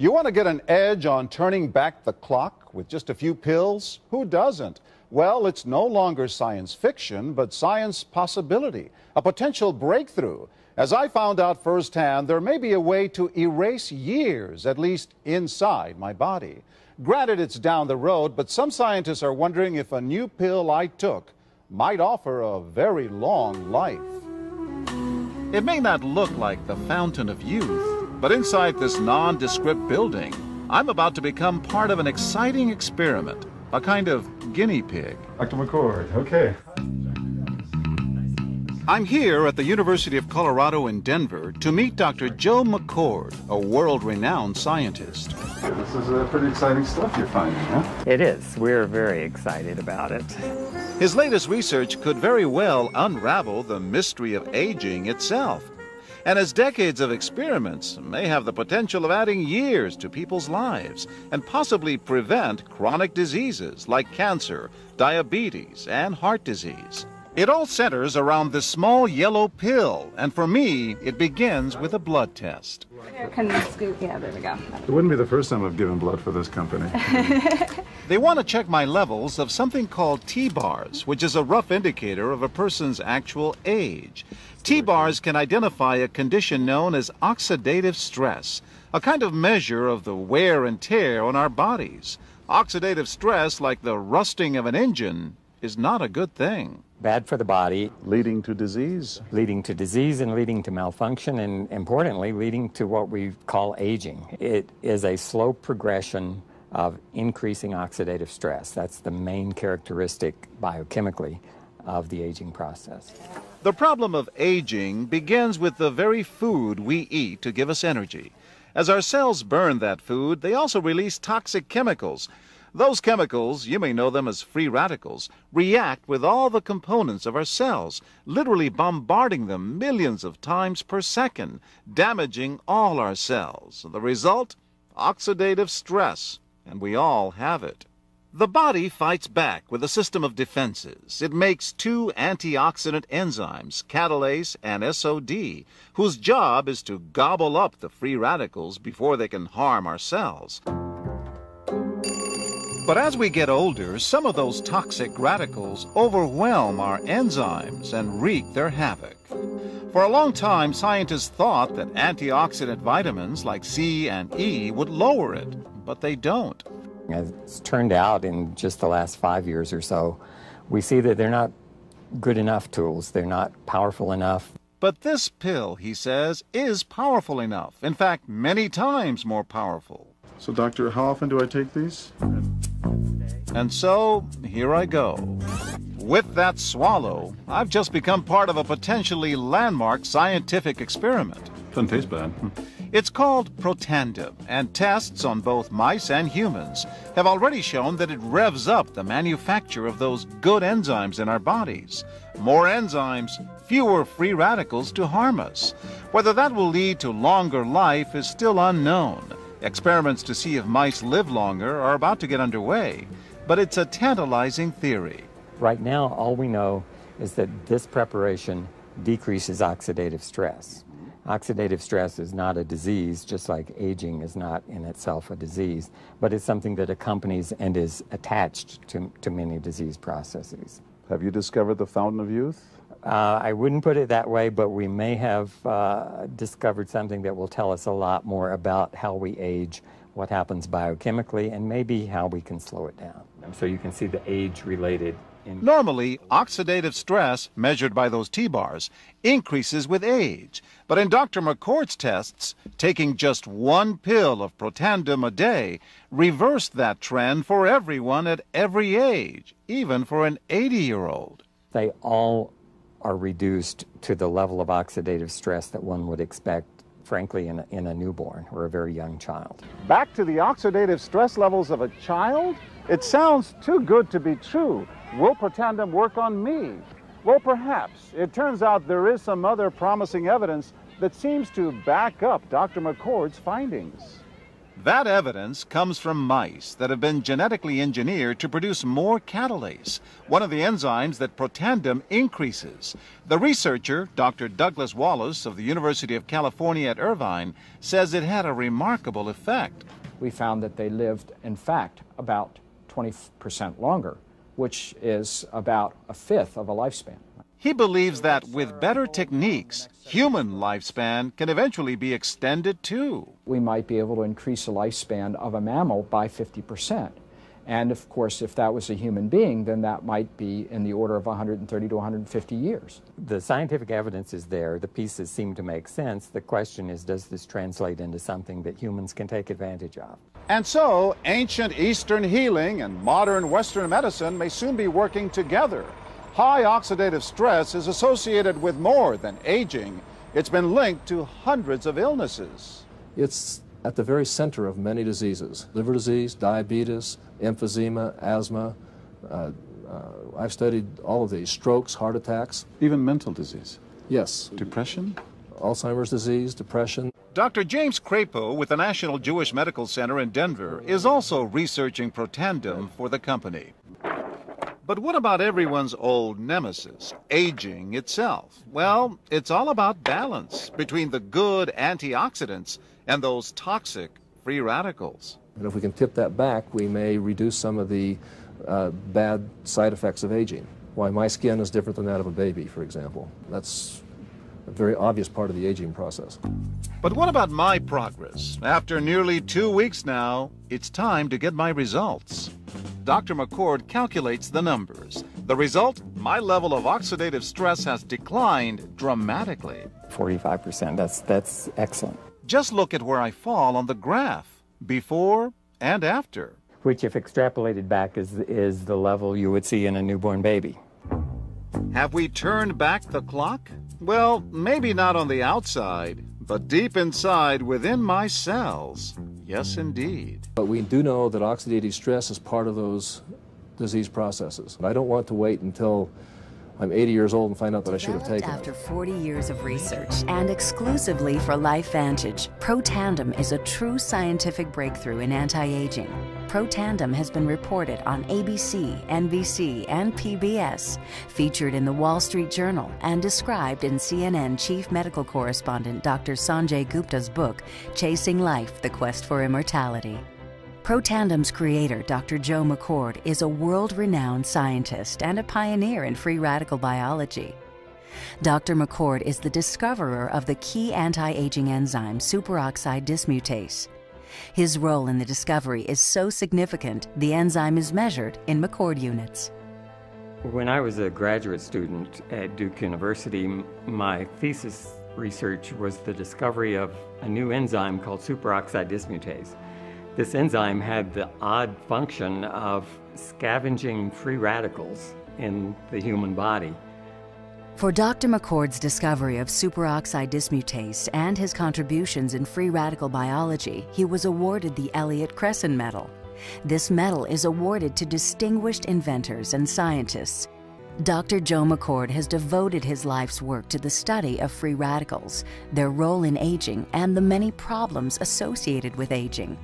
You want to get an edge on turning back the clock with just a few pills? Who doesn't? Well, it's no longer science fiction, but science possibility, a potential breakthrough. As I found out firsthand, there may be a way to erase years, at least inside my body. Granted, it's down the road, but some scientists are wondering if a new pill I took might offer a very long life. It may not look like the fountain of youth, but inside this nondescript building, I'm about to become part of an exciting experiment, a kind of guinea pig. Dr. McCord, okay. I'm here at the University of Colorado in Denver to meet Dr. Joe McCord, a world-renowned scientist. This is uh, pretty exciting stuff you're finding, huh? It is. We're very excited about it. His latest research could very well unravel the mystery of aging itself. And his decades of experiments may have the potential of adding years to people's lives and possibly prevent chronic diseases like cancer, diabetes, and heart disease. It all centers around this small yellow pill, and for me, it begins with a blood test. Can scoot? Yeah, there we go. It wouldn't be the first time I've given blood for this company. They want to check my levels of something called TBARS, which is a rough indicator of a person's actual age. TBARS can identify a condition known as oxidative stress, a kind of measure of the wear and tear on our bodies. Oxidative stress, like the rusting of an engine, is not a good thing. Bad for the body, Leading to disease. leading to disease and leading to malfunction, and importantly, leading to what we call aging. It is a slow progression of increasing oxidative stress. That's the main characteristic biochemically of the aging process. The problem of aging begins with the very food we eat to give us energy. As our cells burn that food, they also release toxic chemicals. Those chemicals, you may know them as free radicals, react with all the components of our cells, literally bombarding them millions of times per second, damaging all our cells. The result? Oxidative stress, and we all have it. The body fights back with a system of defenses. It makes two antioxidant enzymes, catalase and SOD, whose job is to gobble up the free radicals before they can harm our cells. But as we get older, some of those toxic radicals overwhelm our enzymes and wreak their havoc. For a long time, scientists thought that antioxidant vitamins like C and E would lower it, but they don't. As it's turned out in just the last five years or so, we see that they're not good enough tools. They're not powerful enough. But this pill, he says, is powerful enough. In fact, many times more powerful. So, doctor, how often do I take these? And so, here I go. With that swallow, I've just become part of a potentially landmark scientific experiment. Doesn't taste bad. Hmm. It's called Protandim, and tests on both mice and humans have already shown that it revs up the manufacture of those good enzymes in our bodies. More enzymes, fewer free radicals to harm us. Whether that will lead to longer life is still unknown. Experiments to see if mice live longer are about to get underway, but it's a tantalizing theory. Right now, all we know is that this preparation decreases oxidative stress. Oxidative stress is not a disease, just like aging is not in itself a disease, but it's something that accompanies and is attached to, to many disease processes. Have you discovered the fountain of youth? Uh, I wouldn't put it that way, but we may have uh, discovered something that will tell us a lot more about how we age, what happens biochemically, and maybe how we can slow it down. Um, so you can see the age related. In- Normally, oxidative stress, measured by those TBARS, increases with age. But in Dr. McCord's tests, taking just one pill of Protandim a day reversed that trend for everyone at every age, even for an 80 year old. they all are reduced to the level of oxidative stress that one would expect, frankly, in a, in a newborn or a very young child. Back to the oxidative stress levels of a child? It sounds too good to be true. Will Protandim work on me? Well, perhaps. It turns out there is some other promising evidence that seems to back up Dr. McCord's findings. That evidence comes from mice that have been genetically engineered to produce more catalase, one of the enzymes that Protandim increases. The researcher, Dr. Douglas Wallace of the University of California at Irvine, says it had a remarkable effect. We found that they lived, in fact, about 20% longer, which is about a fifth of a lifespan. He believes that with better techniques, human lifespan can eventually be extended too. We might be able to increase the lifespan of a mammal by 50%. And of course, if that was a human being, then that might be in the order of 130 to 150 years. The scientific evidence is there. The pieces seem to make sense. The question is, does this translate into something that humans can take advantage of? And so, ancient Eastern healing and modern Western medicine may soon be working together. High oxidative stress is associated with more than aging. It's been linked to hundreds of illnesses. It's at the very center of many diseases liver disease, diabetes, emphysema, asthma. Uh, uh, I've studied all of these strokes, heart attacks. Even mental disease. Yes. Depression? Alzheimer's disease, depression. Dr. James Crapo with the National Jewish Medical Center in Denver is also researching Protandim for the company. But what about everyone's old nemesis, aging itself? Well, it's all about balance between the good antioxidants and those toxic free radicals. And if we can tip that back, we may reduce some of the uh, bad side effects of aging. Why my skin is different than that of a baby, for example. That's a very obvious part of the aging process. But what about my progress? After nearly two weeks now, it's time to get my results. Dr. McCord calculates the numbers. The result? My level of oxidative stress has declined dramatically. 45%. That's, that's excellent. Just look at where I fall on the graph, before and after. Which, if extrapolated back, is, is the level you would see in a newborn baby. Have we turned back the clock? Well, maybe not on the outside, but deep inside within my cells. Yes, indeed. But we do know that oxidative stress is part of those disease processes. I don't want to wait until I'm 80 years old and find out that I should have taken after it. 40 years of research and exclusively for LifeVantage, Protandim is a true scientific breakthrough in anti-aging. Protandim has been reported on ABC, NBC, and PBS, featured in the Wall Street Journal, and described in CNN chief medical correspondent Dr. Sanjay Gupta's book, Chasing Life, The Quest for Immortality. Protandim's creator, Dr. Joe McCord, is a world renowned scientist and a pioneer in free radical biology. Dr. McCord is the discoverer of the key anti aging enzyme superoxide dismutase. His role in the discovery is so significant, the enzyme is measured in McCord units. When I was a graduate student at Duke University, my thesis research was the discovery of a new enzyme called superoxide dismutase. This enzyme had the odd function of scavenging free radicals in the human body. For Dr. McCord's discovery of superoxide dismutase and his contributions in free radical biology, he was awarded the Elliott Cresson Medal. This medal is awarded to distinguished inventors and scientists. Dr. Joe McCord has devoted his life's work to the study of free radicals, their role in aging, and the many problems associated with aging.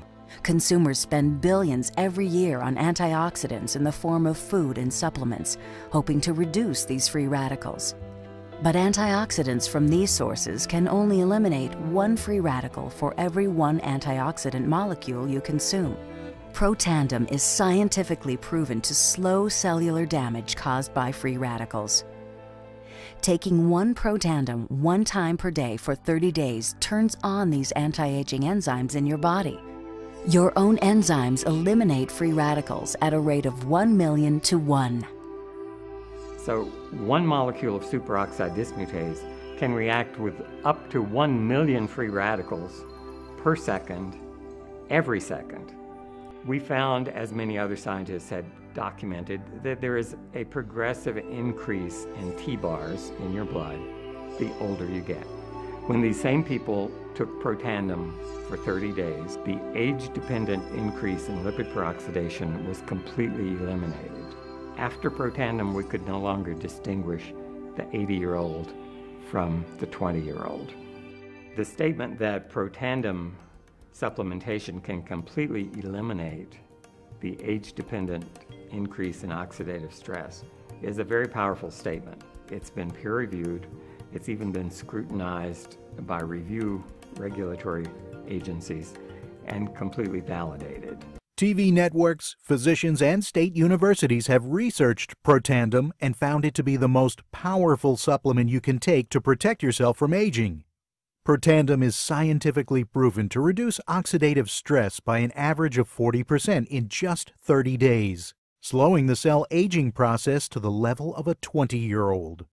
Consumers spend billions every year on antioxidants in the form of food and supplements, hoping to reduce these free radicals. But antioxidants from these sources can only eliminate one free radical for every one antioxidant molecule you consume. Protandim is scientifically proven to slow cellular damage caused by free radicals. Taking one Protandim one time per day for 30 days turns on these anti aging enzymes in your body. Your own enzymes eliminate free radicals at a rate of 1 million to 1. So, one molecule of superoxide dismutase can react with up to 1 million free radicals per second, every second. We found, as many other scientists had documented, that there is a progressive increase in TBARS in your blood the older you get. When these same people took Protandim for 30 days, the age dependent increase in lipid peroxidation was completely eliminated. After Protandim, we could no longer distinguish the 80 year old from the 20 year old. The statement that Protandim supplementation can completely eliminate the age-dependent increase in oxidative stress is a very powerful statement. It's been peer-reviewed. It's even been scrutinized by review regulatory agencies and completely validated. TV networks, physicians, and state universities have researched Protandim and found it to be the most powerful supplement you can take to protect yourself from aging. Protandim is scientifically proven to reduce oxidative stress by an average of 40% in just 30 days, slowing the cell aging process to the level of a 20 year old.